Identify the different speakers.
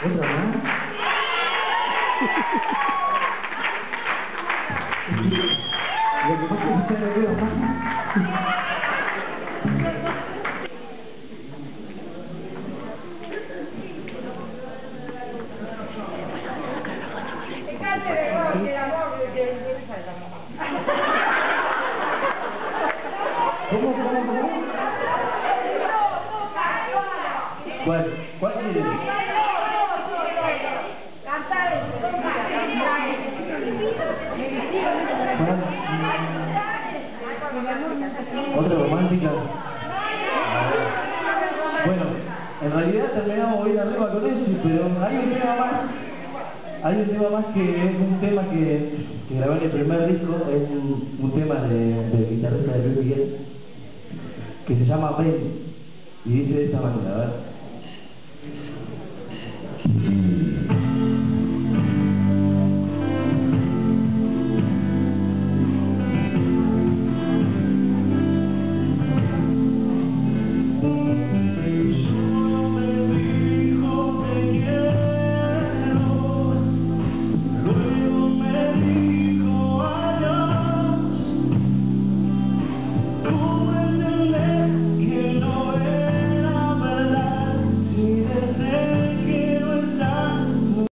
Speaker 1: Lo que pasa es que ya no veo más. ¿Cómo, cómo, cómo? ¿Cuál? ¿Cuál quiere? ¿Otra romántica? Bueno, en realidad terminamos bien arriba con eso, pero hay un tema más. Hay un tema más que es un tema que, que grabé en el primer disco, es un, tema de, de guitarrista de Luis Miguel, que se llama Ben, y dice de esta manera, a.